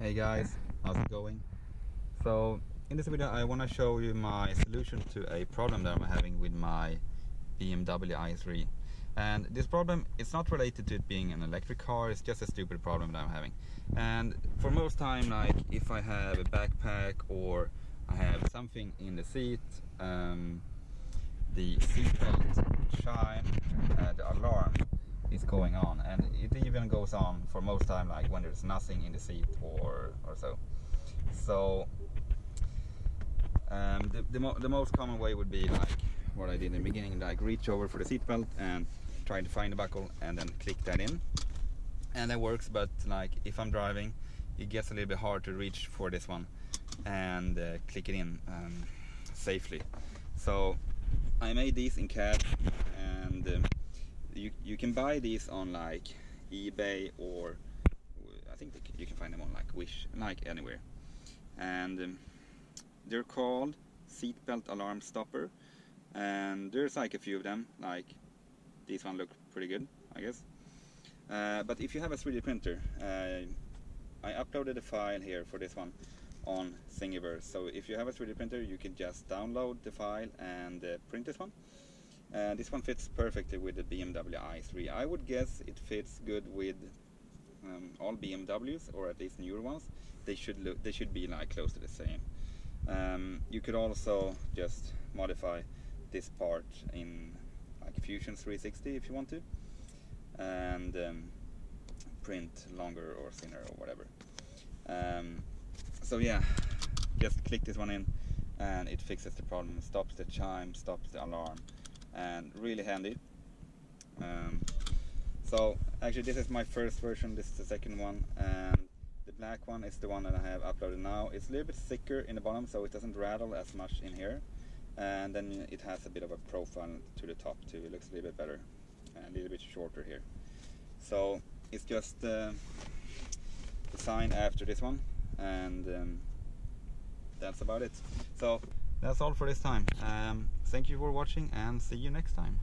Hey guys, how's it going? So in this video I want to show you my solution to a problem that I'm having with my BMW i3 and this problem is not related to it being an electric car, it's just a stupid problem that I'm having. And for most time like if I have a backpack or I have something in the seat um, the seatbelt chime, uh, the alarm is going on. And it even goes on for most time like when there's nothing in the seat or or so. So um, the, the, mo the, most common way would be like what I did in the beginning like reach over for the seatbelt and try to find the buckle and then click that in. And that works but like if I'm driving it gets a little bit hard to reach for this one and uh, click it in um, safely. So I made these in CAD and um, you, you can buy these on like eBay or Think you can find them on like Wish, like anywhere. And um, they're called seatbelt alarm stopper. And there's like a few of them, like these one look pretty good, I guess. Uh, but if you have a 3D printer, uh, I uploaded a file here for this one on Thingiverse. So if you have a 3D printer, you can just download the file and uh, print this one. Uh, this one fits perfectly with the BMW i3. I would guess it fits good with um, all BMWs, or at least newer ones. They should look, they should be like close to the same. Um, you could also just modify this part in like Fusion 360 if you want to, and um, print longer or thinner or whatever. Um, so yeah, just click this one in, and it fixes the problem. Stops the chime, stops the alarm and really handy. Um, so actually this is my first version, this is the second one and the black one is the one that I have uploaded now. It's a little bit thicker in the bottom so it doesn't rattle as much in here and then it has a bit of a profile to the top too, it looks a little bit better and a little bit shorter here. So it's just uh, design after this one and um, that's about it. So that's all for this time. Um, thank you for watching and see you next time.